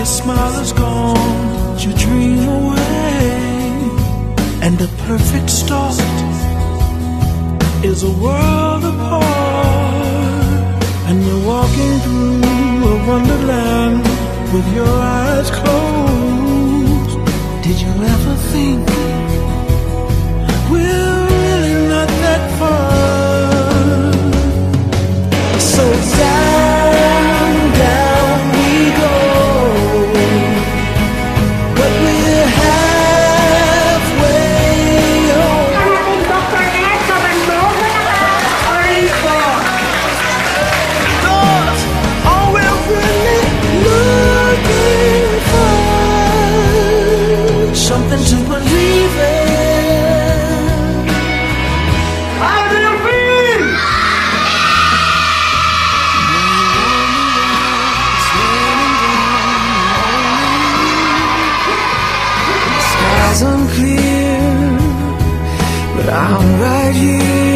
your smile is gone, you dream away, and the perfect start is a world apart, and you're walking through a wonderland with your eyes closed. Did you ever think we're really not that far? So down, I'm right here.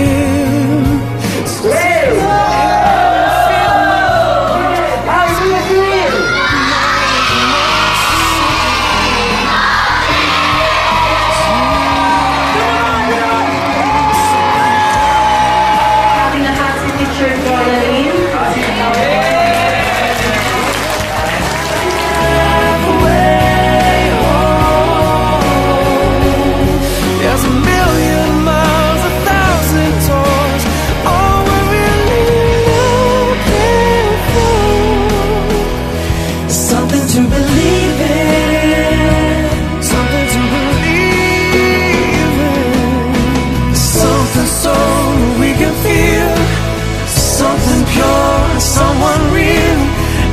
Pure, someone real.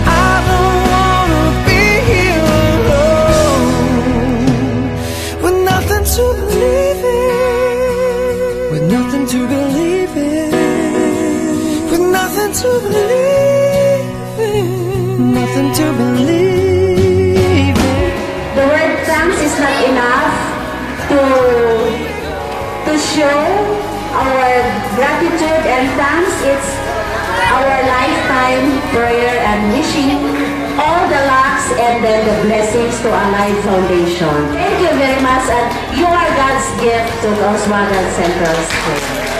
I don't wanna be here alone with nothing to believe in, with nothing to believe in, with nothing to believe in, nothing to believe in. The word thanks is not enough to to show our gratitude and thanks. Then the blessings to Alive Foundation. Thank you very much and you are God's gift to Kauswagan Central School.